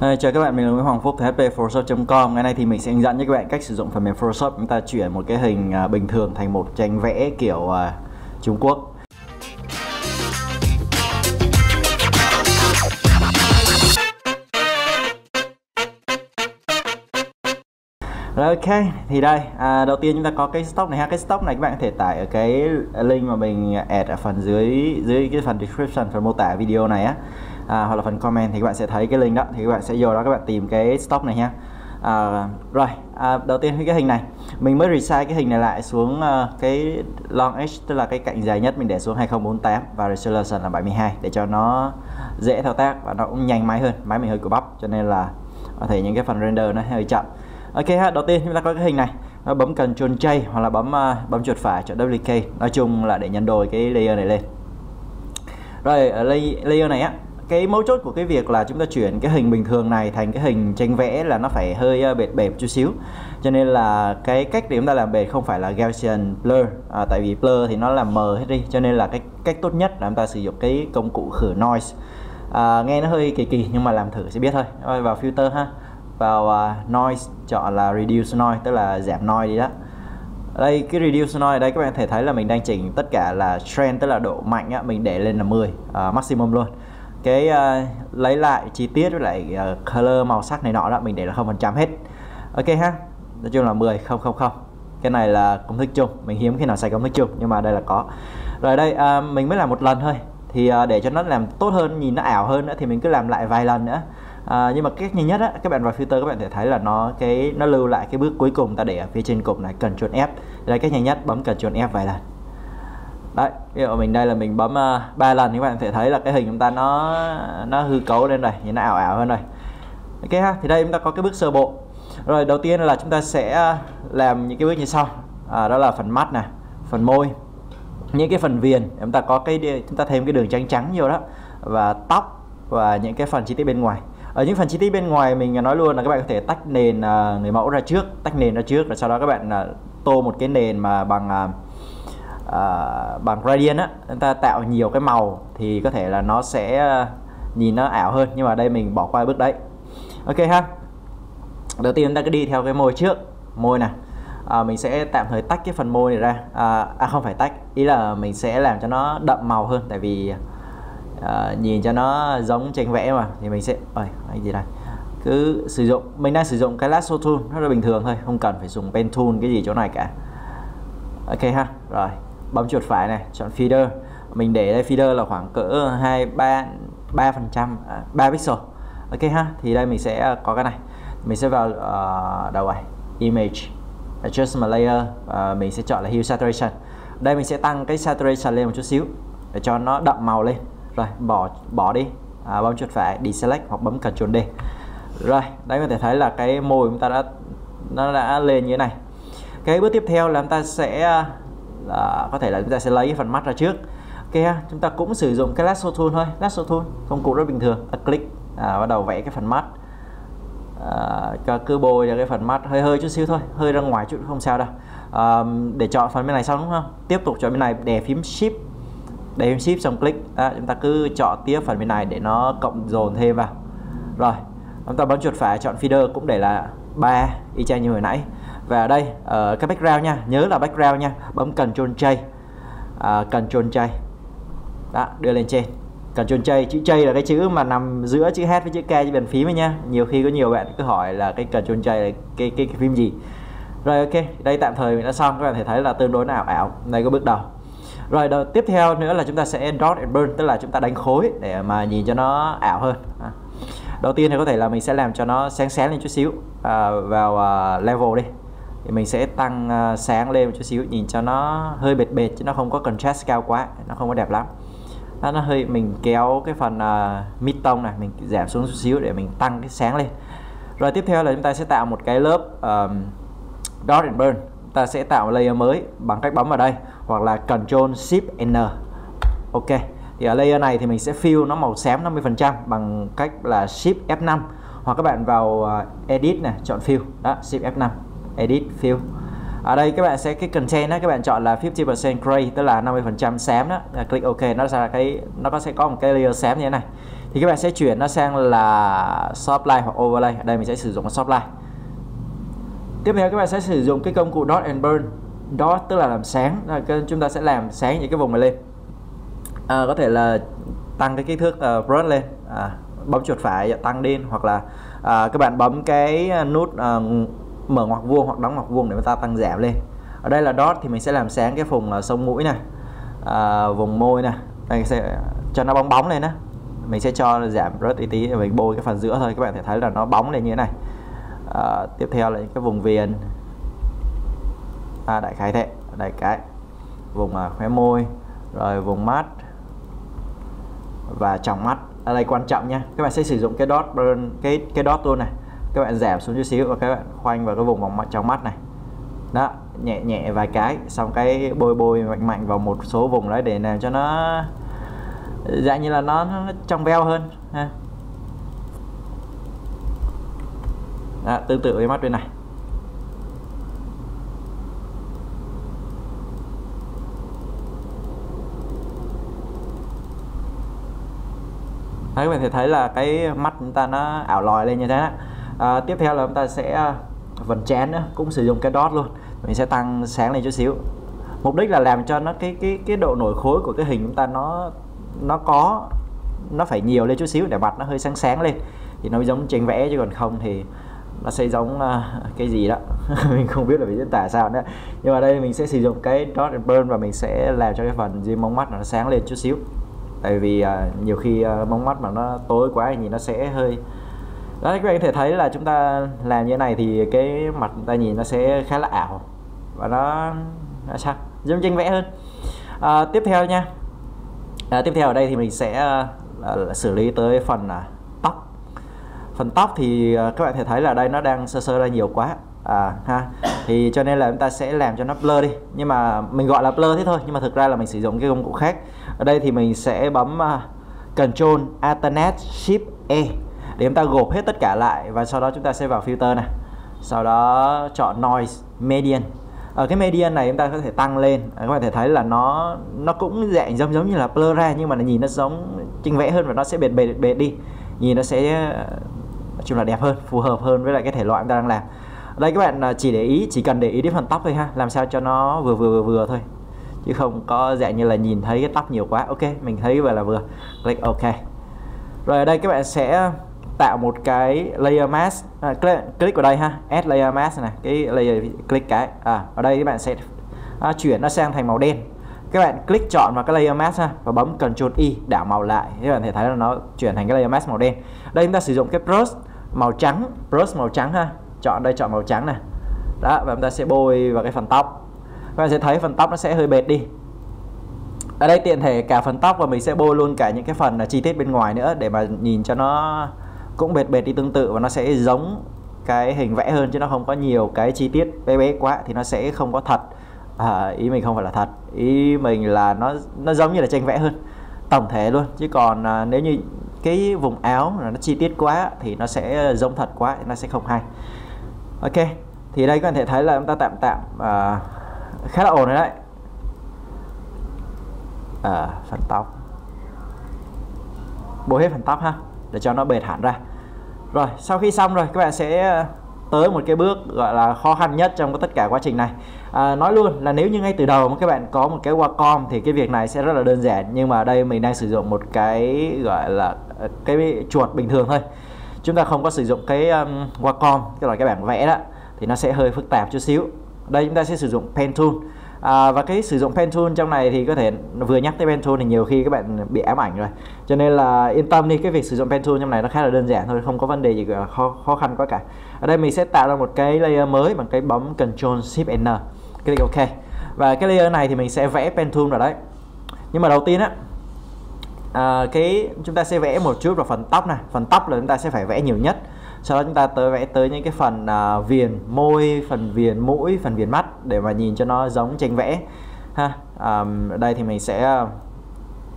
À, chào các bạn, mình là Nguyễn Hoàng Phúc từ hpphotoshop.com Ngày nay thì mình sẽ hướng dẫn cho các bạn cách sử dụng phần mềm Photoshop. Chúng ta chuyển một cái hình à, bình thường thành một tranh vẽ kiểu à, Trung Quốc. Rồi ok, thì đây, à, đầu tiên chúng ta có cái stock này ha. Cái stock này các bạn có thể tải ở cái link mà mình add ở phần dưới dưới cái phần description, phần mô tả video này á à, hoặc là phần comment thì các bạn sẽ thấy cái link đó thì các bạn sẽ vô đó các bạn tìm cái stock này nha à, rồi à, đầu tiên cái hình này. Mình mới resize cái hình này lại xuống uh, cái long edge tức là cái cạnh dài nhất mình để xuống 2048 và resolution là 72 để cho nó dễ thao tác và nó cũng nhanh máy hơn máy mình hơi củ bắp cho nên là có thể những cái phần render nó hơi chậm. Ok ha đầu tiên chúng ta có cái hình này. Nó bấm cần Ctrl J hoặc là bấm uh, bấm chuột phải chọn WK nói chung là để nhân đôi cái layer này lên. Rồi ở layer này á cái mấu chốt của cái việc là chúng ta chuyển cái hình bình thường này thành cái hình tranh vẽ là nó phải hơi ờ, bệt bẹp chút xíu. Cho nên là cái cách để chúng ta làm bệt không phải là Gaussian blur à, tại vì blur thì nó làm mờ hết đi. Cho nên là cái cách tốt nhất là chúng ta sử dụng cái công cụ khử noise. À, nghe nó hơi kỳ kỳ nhưng mà làm thử sẽ biết thôi. Rồi vào filter ha. Vào uh, noise chọn là reduce noise tức là giảm noise đi đó. Đây cái reduce noise đây các bạn thể thấy là mình đang chỉnh tất cả là trend tức là độ mạnh á, mình để lên là 10 uh, à, maximum luôn cái uh, lấy lại chi tiết với lại uh, color màu sắc này nọ đó mình để là không phần trăm hết. Ok ha. Nói chung là 10 không không không. Cái này là công thức chung. Mình hiếm khi nào xài công thức chung nhưng mà đây là có. Rồi đây uh, mình mới làm một lần thôi. Thì uh, để cho nó làm tốt hơn nhìn nó ảo hơn nữa thì mình cứ làm lại vài lần nữa. À, nhưng mà cách nhanh nhất á các bạn vào filter các bạn thể thấy là nó cái nó lưu lại cái bước cuối cùng. Ta để ở phía trên cùng này cần Ctrl F. Đây cách nhanh nhất bấm cần Ctrl F vài lần đấy ví dụ mình đây là mình bấm ờ, ba uh, lần các bạn sẽ thấy là cái hình chúng ta nó nó hư cấu lên rồi nhìn nó ảo ảo hơn rồi. Ok ha thì đây chúng ta có cái bước sơ bộ. Rồi đầu tiên là chúng ta sẽ ờ, làm những cái bước như sau. À, đó là phần mắt này phần môi những cái phần viền. Chúng ta có cái chúng ta thêm cái đường trắng trắng vô đó và tóc và những cái phần chi tiết bên ngoài. Ở những phần chi tiết bên ngoài mình nói luôn là các bạn có thể tách nền uh, người mẫu ra trước tách nền ra trước rồi sau đó các bạn uh, tô một cái nền mà bằng uh, uh, bằng gradient á chúng ta tạo nhiều cái màu thì có thể là nó sẽ à, nhìn nó ảo hơn nhưng mà đây mình bỏ qua bước đấy. Ok ha. Đầu tiên chúng ta cứ đi theo cái môi trước môi này. À, mình sẽ tạm thời tách cái phần môi này ra. À, à không phải tách ý là mình sẽ làm cho nó đậm màu hơn tại vì à, nhìn cho nó giống tranh vẽ mà thì mình sẽ ơi cái gì này, cứ sử dụng mình đang sử dụng cái lasso tool rất là bình thường thôi không cần phải dùng pen tool cái gì chỗ này cả. Ok ha rồi bấm chuột phải này chọn feeder. Mình để đây feeder là khoảng cỡ hai ba ba phần trăm à, ba pixel. Ok ha thì đây mình sẽ à, có cái này. Mình sẽ vào uh, đầu này image adjustment layer uh, mình sẽ chọn là hue saturation. Đây mình sẽ tăng cái saturation lên một chút xíu để cho nó đậm màu lên. Rồi bỏ bỏ đi. À, bấm chuột phải deselect hoặc bấm Ctrl D. Rồi đấy có thể thấy là cái môi chúng ta đã nó đã lên như thế này. Cái bước tiếp theo là chúng ta sẽ à, là có thể là chúng ta sẽ lấy phần mắt ra trước. Ok chúng ta cũng sử dụng cái lasso tool thôi lasso tool công cụ rất bình thường. Ta click à, bắt đầu vẽ cái phần mắt. À, cứ bôi ra cái phần mắt hơi hơi chút xíu thôi hơi ra ngoài chút không sao đâu. À, để chọn phần bên này xong đúng không? Tiếp tục chọn bên này đè phím shift. Đè phím shift xong click. À, chúng ta cứ chọn tiếp phần bên này để nó cộng dồn thêm vào. Rồi chúng ta bấm chuột phải chọn feeder cũng để là ba y chang như hồi nãy và ở đây ở cái background nha nhớ là background nha bấm Ctrl J uh, Ctrl J. Đó đưa lên trên. Ctrl J chữ J là cái chữ mà nằm giữa chữ H với chữ K trên bàn phím ấy nha. Nhiều khi có nhiều bạn cứ hỏi là cái Ctrl J là cái, cái, cái phím gì. Rồi ok đây tạm thời mình đã xong các bạn thể thấy là tương đối nào ảo. Đây có bước đầu. Rồi đầu tiếp theo nữa là chúng ta sẽ dot and burn tức là chúng ta đánh khối để mà nhìn cho nó ảo hơn. À, đầu tiên thì có thể là mình sẽ làm cho nó sáng sáng lên chút xíu à, vào uh, level đi thì mình sẽ tăng uh, sáng lên một chút xíu nhìn cho nó hơi bệt bệt chứ nó không có contrast cao quá nó không có đẹp lắm. Nó, nó hơi mình kéo cái phần uh, mid tone này mình giảm xuống chút xíu để mình tăng cái sáng lên. Rồi tiếp theo là chúng ta sẽ tạo một cái lớp um, dot and burn. Ta sẽ tạo layer mới bằng cách bấm vào đây hoặc là Ctrl Shift N. Ok thì ở layer này thì mình sẽ fill nó màu xám 50% bằng cách là Shift F5 hoặc các bạn vào uh, Edit này chọn fill. Đó Shift F5 edit fill. Ở đây các bạn sẽ cái content đó các bạn chọn là 50% gray tức là 50% xám đó. Là click ok nó ra cái nó có sẽ có một cái layer xám như thế này. Thì các bạn sẽ chuyển nó sang là soft Softline hoặc Overlay. Ở đây mình sẽ sử dụng soft Softline tiếp theo các bạn sẽ sử dụng cái công cụ Dot and Burn. Dot tức là làm sáng. Chúng ta sẽ làm sáng những cái vùng này lên. À, có thể là tăng cái kích thước uh, brush lên. À, bấm chuột phải tăng lên hoặc là à, các bạn bấm cái nút uh, mở ngoặc vuông hoặc đóng ngoặc vuông để mà ta tăng giảm lên. Ở đây là dot thì mình sẽ làm sáng cái vùng ờ, là sống mũi này à, ờ, vùng môi này đây sẽ cho nó bóng bóng lên á. Mình sẽ cho giảm rất tí tí mình bôi cái phần giữa thôi. Các bạn thể thấy là nó bóng lên như thế này. À, tiếp theo là cái vùng viền. À, đại khái thế đại cái vùng à, khóe môi rồi vùng mắt và tròng mắt. Ở đây quan trọng nha. Các bạn sẽ sử dụng cái dot cái cái dot tool này các bạn giảm xuống chút xíu và các bạn khoanh vào cái vùng vòng mắt trong mắt này. Đó nhẹ nhẹ vài cái xong cái bôi bôi mạnh mạnh vào một số vùng đấy để làm cho nó dạng như là nó, nó trong veo hơn ha. Đó, tương tự với mắt bên này. Đấy, các bạn thể thấy là cái mắt chúng ta nó ảo lòi lên như thế đó. À, tiếp theo là chúng ta sẽ à, vần chén nữa cũng sử dụng cái dot luôn. Mình sẽ tăng sáng lên chút xíu. Mục đích là làm cho nó cái cái cái độ nổi khối của cái hình chúng ta nó nó có nó phải nhiều lên chút xíu để mặt nó hơi sáng sáng lên. Thì nó giống tranh vẽ chứ còn không thì nó sẽ giống uh, cái gì đó. Mình không biết là phải diễn tả sao nữa. Nhưng mà đây mình sẽ sử dụng cái dot and burn và mình sẽ làm cho cái phần dưới móng mắt nó sáng lên chút xíu. Tại vì uh, nhiều khi uh, móng mắt mà nó tối quá thì nó sẽ hơi đó các bạn có thể thấy là chúng ta làm như thế này thì cái mặt ta nhìn nó sẽ khá là ảo và nó, nó sao? Giống tranh vẽ hơn. À, tiếp theo nha. À, tiếp theo ở đây thì mình sẽ uh, xử lý tới phần à, tóc. Phần tóc thì à, các bạn thể thấy là đây nó đang sơ sơ ra nhiều quá. À ha. Thì cho nên là chúng ta sẽ làm cho nó blur đi. Nhưng mà mình gọi là blur thế thôi nhưng mà thực ra là mình sử dụng cái công cụ khác. Ở đây thì mình sẽ bấm à, uh, Ctrl Alternate Shift E để chúng ta gộp hết tất cả lại và sau đó chúng ta sẽ vào filter này. Sau đó chọn noise median. Ở cái median này chúng ta có thể tăng lên. Ờ, các bạn thể thấy là nó nó cũng dạng giống giống như là blur ra, nhưng mà nó nhìn nó giống trinh vẽ hơn và nó sẽ bệt bệt bệt đi. Nhìn nó sẽ ờ, nói chung là đẹp hơn, phù hợp hơn với lại cái thể loại chúng ta đang làm. Đây các bạn chỉ để ý, chỉ cần để ý đến phần tóc thôi ha. Làm sao cho nó vừa vừa vừa vừa thôi. Chứ không có dạng như là nhìn thấy cái tóc nhiều quá. Ok, mình thấy vậy là vừa. Click ok. Rồi ở đây các bạn sẽ tạo một cái layer mask. À, click, vào đây ha. Add layer mask này cái layer click cái. À ở đây các bạn sẽ à, chuyển nó sang thành màu đen. Các bạn click chọn vào cái layer mask ha và bấm Ctrl Y đảo màu lại. Các bạn thể thấy là nó chuyển thành cái layer mask màu đen. Đây chúng ta sử dụng cái brush màu trắng brush màu trắng ha. Chọn đây chọn màu trắng này. Đó và chúng ta sẽ bôi vào cái phần tóc các bạn sẽ thấy phần tóc nó sẽ hơi bệt đi. Ở đây tiện thể cả phần tóc và mình sẽ bôi luôn cả những cái phần à, chi tiết bên ngoài nữa để mà nhìn cho nó cũng bệt bệt đi tương tự và nó sẽ giống cái hình vẽ hơn chứ nó không có nhiều cái chi tiết bé bé quá thì nó sẽ không có thật. À, ý mình không phải là thật ý mình là nó nó giống như là tranh vẽ hơn tổng thể luôn. Chứ còn à, nếu như cái vùng áo là nó chi tiết quá thì nó sẽ giống thật quá nó sẽ không hay. Ok thì đây các bạn thể thấy là chúng ta tạm tạm à, khá là ổn rồi đấy. À, phần tóc. Bôi hết phần tóc ha để cho nó bệt hẳn ra rồi sau khi xong rồi các bạn sẽ ờ, tới một cái bước gọi là khó khăn nhất trong tất cả quá trình này. À, nói luôn là nếu như ngay từ đầu mà các bạn có một cái Wacom thì cái việc này sẽ rất là đơn giản nhưng mà ở đây mình đang sử dụng một cái gọi là ờ, cái chuột bình thường thôi. Chúng ta không có sử dụng cái um, Wacom cái loại cái bảng vẽ đó thì nó sẽ hơi phức tạp chút xíu. Đây chúng ta sẽ sử dụng pen tool à, và cái sử dụng pen tool trong này thì có thể vừa nhắc tới pen tool thì nhiều khi các bạn bị ám ảnh rồi. Cho nên là yên tâm đi cái việc sử dụng pen tool trong này nó khá là đơn giản thôi không có vấn đề gì khó khó khăn quá cả. Ở đây mình sẽ tạo ra một cái layer mới bằng cái bấm Ctrl Shift N. Click OK. Và cái layer này thì mình sẽ vẽ pen tool vào đấy. Nhưng mà đầu tiên á à, cái chúng ta sẽ vẽ một chút vào phần tóc này. Phần tóc là chúng ta sẽ phải vẽ nhiều nhất sau đó chúng ta tới vẽ tới những cái phần uh, viền môi phần viền mũi phần viền mắt để mà nhìn cho nó giống tranh vẽ ha. Um, ở đây thì mình sẽ à,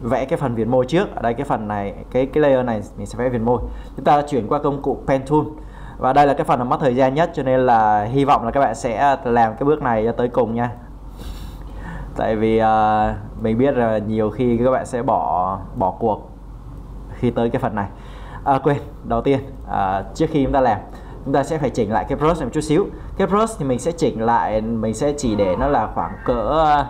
vẽ cái phần viền môi trước. Ở đây cái phần này cái cái layer này mình sẽ vẽ viền môi. Chúng ta chuyển qua công cụ pen tool và đây là cái phần mất thời gian nhất cho nên là hy vọng là các bạn sẽ à, làm cái bước này cho tới cùng nha. Tại vì uh, mình biết là nhiều khi các bạn sẽ bỏ bỏ cuộc khi tới cái phần này à, quên đầu tiên à, trước khi chúng ta làm chúng ta sẽ phải chỉnh lại cái brush này một chút xíu. Cái brush thì mình sẽ chỉnh lại mình sẽ chỉ để nó là khoảng cỡ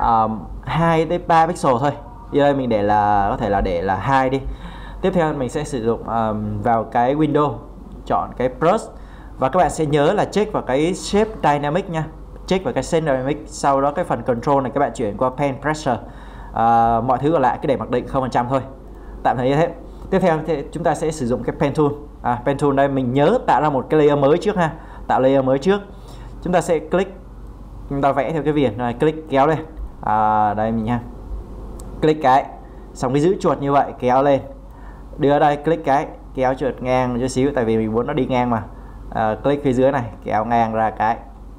um, 2 đến 3 pixel thôi. Như đây mình để là có thể là để là hai đi. Tiếp theo mình sẽ sử dụng um, vào cái window chọn cái brush. Và các bạn sẽ nhớ là check vào cái shape dynamic nha. Check vào cái shape dynamic sau đó cái phần control này các bạn chuyển qua pen pressure. Uh, mọi thứ còn lại cứ để mặc định 0% thôi. Tạm thời như thế tiếp theo thì chúng ta sẽ sử dụng cái pen tool. À, pen tool đây mình nhớ tạo ra một cái layer mới trước ha. Tạo layer mới trước. Chúng ta sẽ click chúng ta vẽ theo cái viền. Này click kéo lên. À, đây mình nha click cái. Xong cái giữ chuột như vậy kéo lên. Đưa đây click cái. Kéo chuột ngang một chút xíu tại vì mình muốn nó đi ngang mà. À, click phía dưới này kéo ngang ra cái.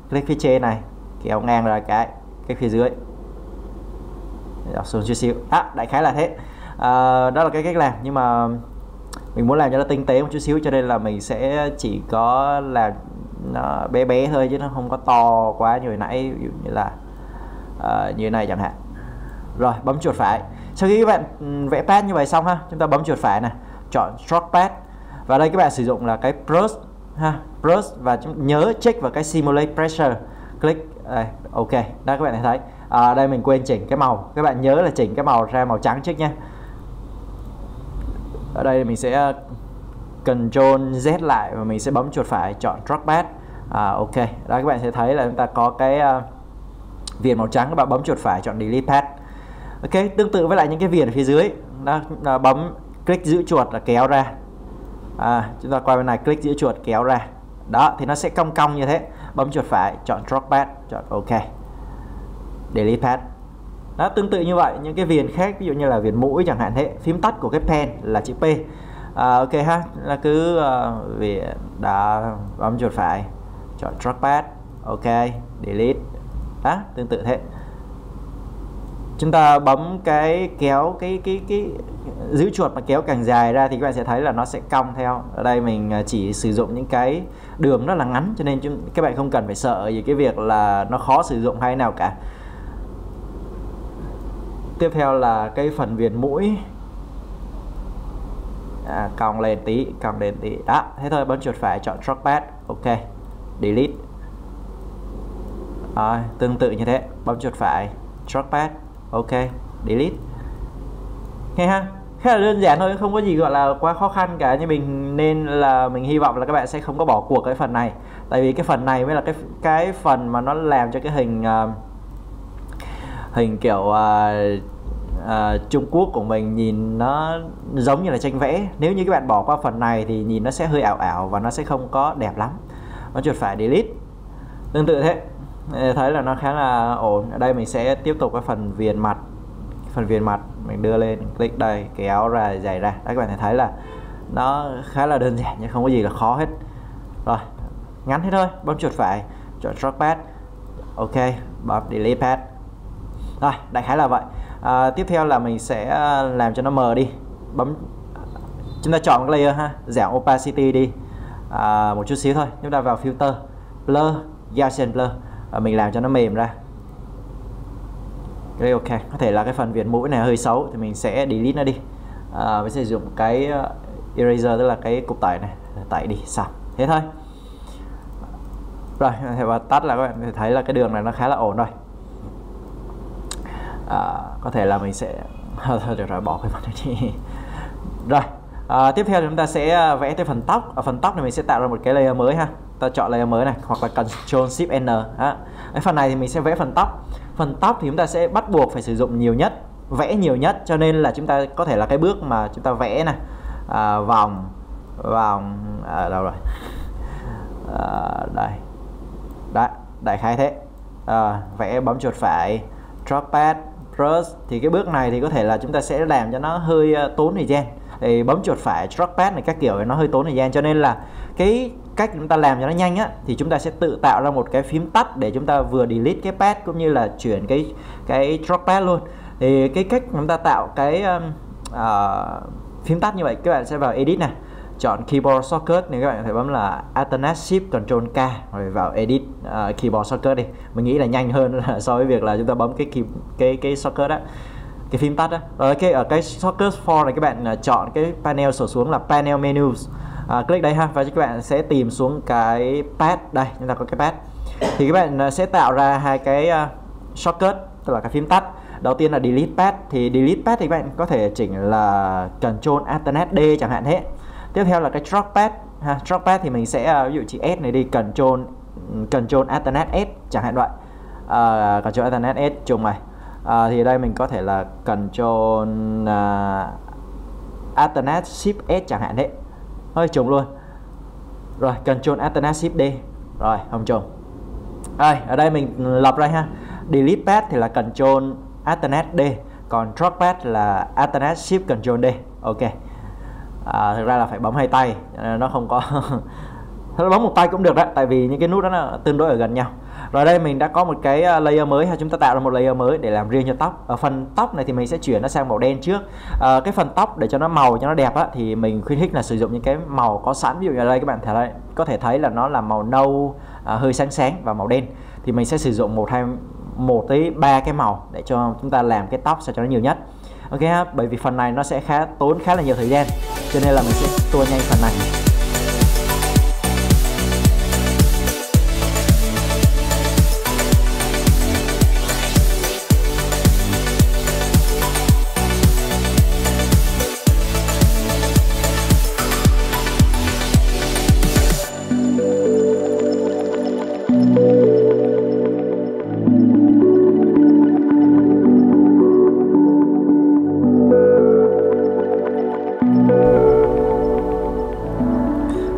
Click phía trên này kéo ngang ra cái. Cái phía dưới. Đọc xuống chút xíu. À, đại khái là thế à, đó là cái cách làm. Nhưng mà mình muốn làm cho nó tinh tế một chút xíu cho nên là mình sẽ chỉ có làm nó à, bé bé thôi chứ nó không có to quá như hồi nãy ví dụ như là uh, như này chẳng hạn. Rồi bấm chuột phải. Sau khi các bạn vẽ pad như vậy xong ha chúng ta bấm chuột phải này chọn stroke pad. Và đây các bạn sử dụng là cái brush ha brush và nhớ check vào cái simulate pressure. Click đây, ok đó các bạn thấy. À, đây mình quên chỉnh cái màu. Các bạn nhớ là chỉnh cái màu ra màu trắng trước nhé ở đây mình sẽ ờ, Ctrl Z lại và mình sẽ bấm chuột phải chọn trackpad à, ok. Đó các bạn sẽ thấy là chúng ta có cái uh, viền màu trắng các bạn bấm chuột phải chọn delete pad. Ok tương tự với lại những cái viền ở phía dưới. Đó, đó bấm click giữ chuột là kéo ra. À, chúng ta qua bên này click giữ chuột kéo ra. Đó thì nó sẽ cong cong như thế. Bấm chuột phải chọn trackpad chọn ok. Delete pad đó tương tự như vậy những cái viền khác ví dụ như là viền mũi chẳng hạn thế phím tắt của cái pen là chữ P. À, ok ha là cứ ờ, uh, viền đã bấm chuột phải chọn trackpad ok delete. Đó tương tự thế. Chúng ta bấm cái kéo cái cái cái giữ chuột mà kéo càng dài ra thì các bạn sẽ thấy là nó sẽ cong theo. Ở đây mình ờ, chỉ sử dụng những cái đường rất là ngắn cho nên chúng, các bạn không cần phải sợ về cái việc là nó khó sử dụng hay nào cả tiếp theo là cái phần viền mũi. À, cong lên tí cong lên tí. Đó thế thôi bấm chuột phải chọn trackpad ok delete. Rồi tương tự như thế bấm chuột phải trackpad ok delete. Nghe ha khá là đơn giản thôi không có gì gọi là quá khó khăn cả. Nhưng mình nên là mình hy vọng là các bạn sẽ không có bỏ cuộc cái phần này. Tại vì cái phần này mới là cái cái phần mà nó làm cho cái hình uh, hình kiểu uh, uh, Trung Quốc của mình nhìn nó giống như là tranh vẽ. Nếu như các bạn bỏ qua phần này thì nhìn nó sẽ hơi ảo ảo và nó sẽ không có đẹp lắm. Nó chuột phải delete. Tương tự thế. Thấy là nó khá là ổn. Ở đây mình sẽ tiếp tục cái phần viền mặt. Phần viền mặt mình đưa lên click đây kéo ra dày ra. Đấy các bạn thấy là nó khá là đơn giản nhưng không có gì là khó hết. Rồi ngắn thế thôi. Bấm chuột phải. Chọn trackpad ok bấm delete pad rồi đại khái là vậy. À, tiếp theo là mình sẽ à, làm cho nó mờ đi. Bấm chúng ta chọn cái layer ha giảm opacity đi. À, một chút xíu thôi chúng ta vào filter blur Gaussian blur. Và mình làm cho nó mềm ra. Đây ok. Có thể là cái phần viền mũi này hơi xấu thì mình sẽ delete nó đi. À, mình sẽ dùng cái à, eraser tức là cái cục tẩy này. Tẩy đi xong thế thôi. Rồi và tắt là các bạn thấy là cái đường này nó khá là ổn rồi à, có thể là mình sẽ thôi được rồi bỏ cái phần này đi. Rồi à, tiếp theo chúng ta sẽ ờ, vẽ tới phần tóc. Ở phần tóc này mình sẽ tạo ra một cái layer mới ha. Ta chọn layer mới này hoặc là Ctrl Shift N à, Cái phần này thì mình sẽ vẽ phần tóc. Phần tóc thì chúng ta sẽ bắt buộc phải sử dụng nhiều nhất vẽ nhiều nhất cho nên là chúng ta có thể là cái bước mà chúng ta vẽ này. À, vòng vòng à, đâu rồi? À, đây. Đấy đại khái thế. À, vẽ bấm chuột phải drop pad cross thì cái bước này thì có thể là chúng ta sẽ làm cho nó hơi ờ, tốn thời gian. Thì bấm chuột phải trackpad này các kiểu nó hơi tốn thời gian. Cho nên là cái cách chúng ta làm cho nó nhanh á thì chúng ta sẽ tự tạo ra một cái phím tắt để chúng ta vừa delete cái pad cũng như là chuyển cái cái trackpad luôn. Thì cái cách chúng ta tạo cái um, uh, phím tắt như vậy các bạn sẽ vào edit này chọn keyboard shortcut thì các bạn phải bấm là alternate shift control k rồi vào edit uh, keyboard shortcut đi. Mình nghĩ là nhanh hơn là so với việc là chúng ta bấm cái key, cái cái shortcut đó cái phím tắt đó. rồi cái ở cái shortcut for này các bạn uh, chọn cái panel sổ xuống là panel menus. Uh, click đây ha và các bạn sẽ tìm xuống cái pad. Đây chúng ta có cái pad. Thì các bạn uh, sẽ tạo ra hai cái uh, shortcut tức là cái phím tắt đầu tiên là delete pad. Thì delete pad thì các bạn có thể chỉnh là control alternate d chẳng hạn thế tiếp theo là cái trackpad ha trackpad thì mình sẽ à, ví dụ chị s này đi control control alternate s chẳng hạn vậy. Ờ, uh, control alternate s chung này uh, ờ, thì đây mình có thể là control à, uh, alternate shift s chẳng hạn thế hơi trùng luôn. Rồi control alternate shift d. Rồi không trùng. À, ở đây mình lập ra ha. Delete pad thì là control alternate d. Còn trackpad là alternate shift control d. Ok à, thực ra là phải bấm hai tay nó không có bấm một tay cũng được đấy tại vì những cái nút đó là tương đối ở gần nhau. Rồi đây mình đã có một cái à, layer mới hay chúng ta tạo ra một layer mới để làm riêng cho tóc. Ở phần tóc này thì mình sẽ chuyển nó sang màu đen trước. À, cái phần tóc để cho nó màu cho nó đẹp á thì mình khuyến khích là sử dụng những cái màu có sẵn. Ví dụ như ở đây các bạn thấy có thể thấy là nó là màu nâu à, hơi sáng sáng và màu đen. Thì mình sẽ sử dụng một hai một tới ba cái màu để cho chúng ta làm cái tóc sao cho nó nhiều nhất ok ha, bởi vì phần này nó sẽ khá, tốn khá là nhiều thời gian, cho nên là mình sẽ tua nhanh phần này.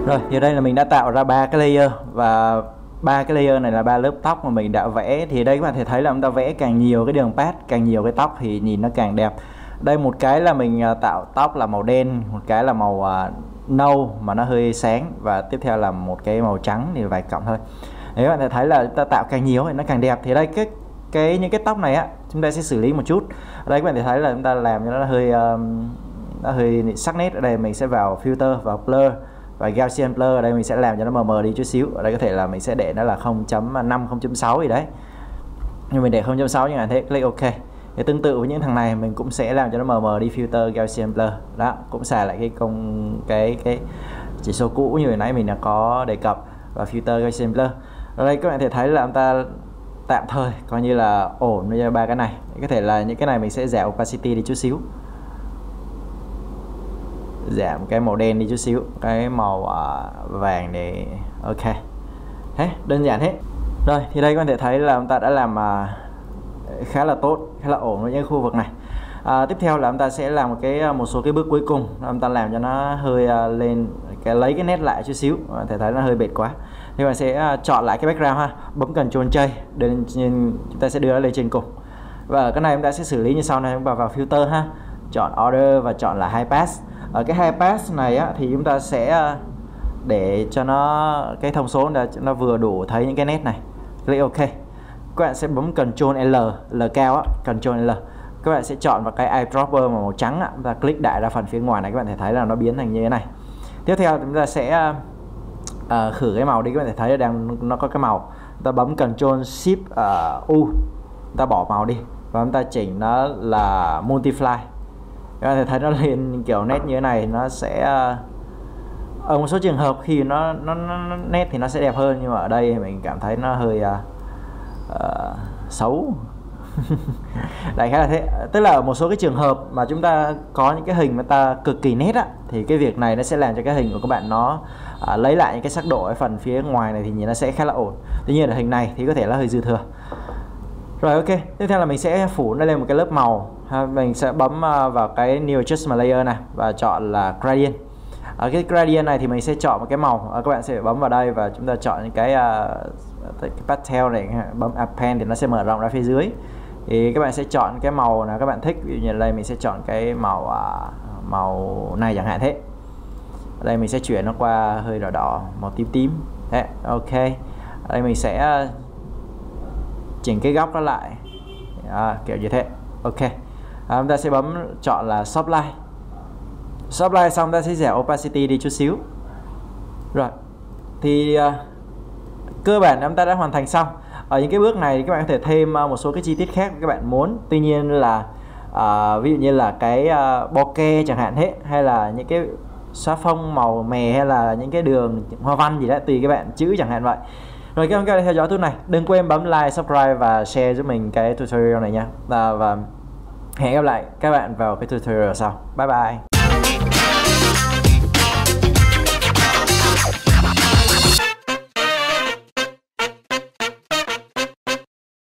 Rồi, giờ đây là mình đã tạo ra ba cái layer và ba cái layer này là ba lớp tóc mà mình đã vẽ. Thì đây các bạn thể thấy là chúng ta vẽ càng nhiều cái đường pad càng nhiều cái tóc thì nhìn nó càng đẹp. Đây một cái là mình à, tạo tóc là màu đen một cái là màu uh, nâu mà nó hơi sáng và tiếp theo là một cái màu trắng thì vài cộng thôi. Đấy, các bạn thể thấy là chúng ta tạo càng nhiều thì nó càng đẹp. Thì đây cái cái những cái tóc này á chúng ta sẽ xử lý một chút. Ở đây các bạn thể thấy là chúng ta làm cho nó hơi um, nó hơi sắc nét. Ở đây mình sẽ vào filter vào blur và Gaussian blur ở đây mình sẽ làm cho nó mờ mờ đi chút xíu. Ở đây có thể là mình sẽ để nó là 0.5 0.6 gì đấy. Nhưng mình để 0.6 như này thế click ok. Thì tương tự với những thằng này mình cũng sẽ làm cho nó mờ mờ đi filter Gaussian blur đó, cũng xài lại cái công, cái cái chỉ số cũ như hồi nãy mình đã có đề cập và filter Gaussian blur ở đây các bạn thể thấy là chúng ta tạm thời coi như là ổn với ba cái này. Có thể là những cái này mình sẽ giảm opacity đi chút xíu giảm cái màu đen đi chút xíu cái màu uh, vàng để ok. Thế đơn giản hết rồi thì đây các bạn thể thấy là chúng ta đã làm uh, khá là tốt khá là ổn với những khu vực này. À, tiếp theo là chúng ta sẽ làm một cái à, một số cái bước cuối cùng. Chúng ta làm cho nó hơi uh, lên cái lấy cái nét lại chút xíu bạn thể thấy nó hơi bệt quá. Thì bạn sẽ uh, chọn lại cái background ha bấm cần Ctrl chơi đến chúng ta sẽ đưa nó lên trên cùng. Và ở cái này chúng ta sẽ xử lý như sau này chúng ta vào filter ha chọn order và chọn là high pass ở cái hai pass này á, thì chúng ta sẽ ờ, để cho nó cái thông số là nó vừa đủ thấy những cái nét này. Click ok. Các bạn sẽ bấm Ctrl L L cao á Ctrl L. Các bạn sẽ chọn vào cái eyedropper màu trắng á, và click đại ra phần phía ngoài này các bạn thể thấy là nó biến thành như thế này. Tiếp theo chúng ta sẽ uh, khử cái màu đi các bạn thể thấy là đang nó có cái màu. Ta bấm Ctrl Shift uh, U. Ta bỏ màu đi. Và chúng ta chỉnh nó là multiply các bạn thấy nó lên kiểu nét như thế này nó sẽ ờ, ở một số trường hợp khi nó nó, nó, nét thì nó sẽ đẹp hơn nhưng mà ở đây mình cảm thấy nó hơi uh, uh, xấu. Đại khái là thế. Tức là ở một số cái trường hợp mà chúng ta có những cái hình mà ta cực kỳ nét á thì cái việc này nó sẽ làm cho cái hình của các bạn nó à, lấy lại những cái sắc độ ở phần phía ngoài này thì nhìn nó sẽ khá là ổn. Tuy nhiên ở hình này thì có thể là hơi dư thừa rồi ok. Tiếp theo là mình sẽ phủ nó lên một cái lớp màu. Ha mình sẽ bấm ờ, vào cái new adjustment layer này và chọn là gradient. Ở cái gradient này thì mình sẽ chọn một cái màu. Ờ, các bạn sẽ bấm vào đây và chúng ta chọn những cái, uh, cái pastel này. Bấm append thì nó sẽ mở rộng ra phía dưới. Thì các bạn sẽ chọn cái màu nào các bạn thích. Ví dụ như đây mình sẽ chọn cái màu uh, màu này chẳng hạn thế. Ở đây mình sẽ chuyển nó qua hơi đỏ đỏ màu tím tím. Thế ok. Ở đây mình sẽ chỉnh cái góc nó lại. À, kiểu như thế. Ok. À, chúng ta sẽ bấm chọn là Sublight Sublight xong ta sẽ giảm opacity đi chút xíu. Rồi. Thì à, cơ bản chúng ta đã hoàn thành xong. Ở những cái bước này các bạn có thể thêm à, một số cái chi tiết khác các bạn muốn. Tuy nhiên là à, ví dụ như là cái à, bokeh chẳng hạn hết hay là những cái xóa phông màu mè hay là những cái đường hoa văn gì đó tùy các bạn chữ chẳng hạn vậy rồi cảm ơn các bạn đã theo dõi tôi này. Đừng quên bấm like subscribe và share giúp mình cái tutorial này nha. Và, và hẹn gặp lại các bạn vào cái tutorial sau. Bye bye.